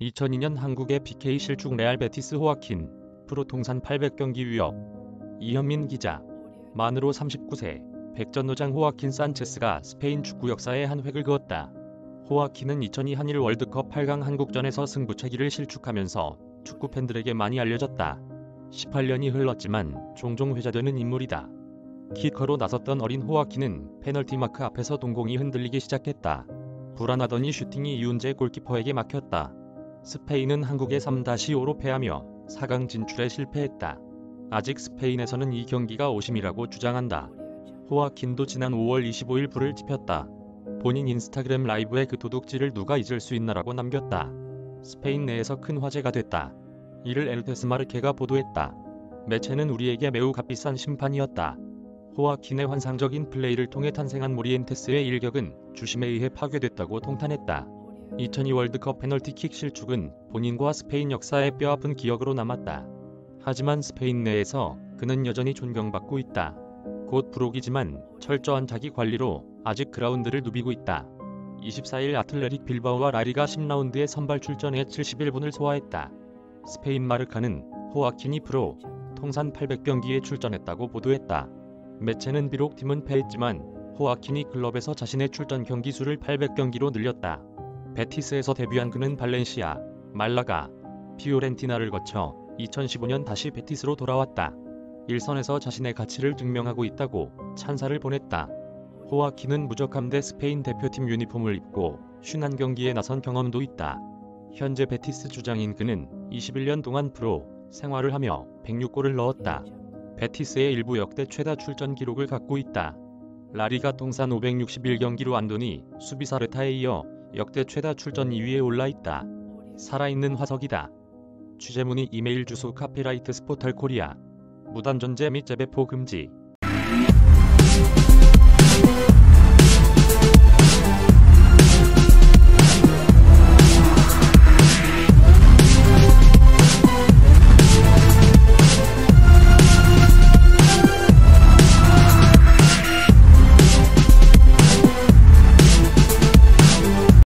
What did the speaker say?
2002년 한국에 PK 실축 레알 베티스 호아킨 프로 통산 800경기 위업 이현민 기자 만으로 39세 백전노장 호아킨 산체스가 스페인 축구 역사에 한 획을 그었다. 호아킨은 2002 한일 월드컵 8강 한국전에서 승부차기를 실축하면서 축구 팬들에게 많이 알려졌다. 18년이 흘렀지만 종종 회자되는 인물이다. 키커로 나섰던 어린 호아킨은 페널티 마크 앞에서 동공이 흔들리기 시작했다. 불안하더니 슈팅이 이훈재 골키퍼에게 막혔다. 스페인은 한국에 3-5로 패하며 4강 진출에 실패했다. 아직 스페인에서는 이 경기가 오심이라고 주장한다. 호아킨도 지난 5월 25일 불을 지폈다. 본인 인스타그램 라이브에 그 도둑질을 누가 잊을 수 있나라고 남겼다. 스페인 내에서 큰 화제가 됐다. 이를 엘테스마르케가 보도했다. 매체는 우리에게 매우 값비싼 심판이었다. 호아킨의 환상적인 플레이를 통해 탄생한 모리엔테스의 일격은 주심에 의해 파괴됐다고 통탄했다. 2002 월드컵 페널티킥 실축은 본인과 스페인 역사의 뼈아픈 기억으로 남았다. 하지만 스페인 내에서 그는 여전히 존경받고 있다. 곧 부록이지만 철저한 자기 관리로 아직 그라운드를 누비고 있다. 24일 아틀레틱 빌바오와 라리가 10라운드에 선발 출전해 71분을 소화했다. 스페인 마르카는 호아킨이 프로 통산 800경기에 출전했다고 보도했다. 매체는 비록 팀은 패했지만 호아킨이 클럽에서 자신의 출전 경기 수를 800경기로 늘렸다. 베티스에서 데뷔한 그는 발렌시아, 말라가, 피오렌티나를 거쳐 2015년 다시 베티스로 돌아왔다. 일선에서 자신의 가치를 증명하고 있다고 찬사를 보냈다. 호아킨은 무적함대 스페인 대표팀 유니폼을 입고 51경기에 나선 경험도 있다. 현재 베티스 주장인 그는 21년 동안 프로 생활을 하며 106골을 넣었다. 베티스의 1부 역대 최다 출전 기록을 갖고 있다. 라리가 통산 561경기로 안도니 수비사레타에 이어 역대 최다 출전 2위에 올라 있다. 살아있는 화석이다. 취재문의 이메일 주소 copyright 스포탈 코리아 무단 전제 및 재배포 금지